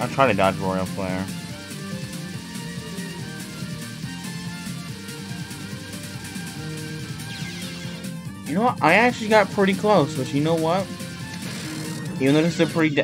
I'll try to dodge Royal Flare. You know what? I actually got pretty close, but you know what? Even though this is a pretty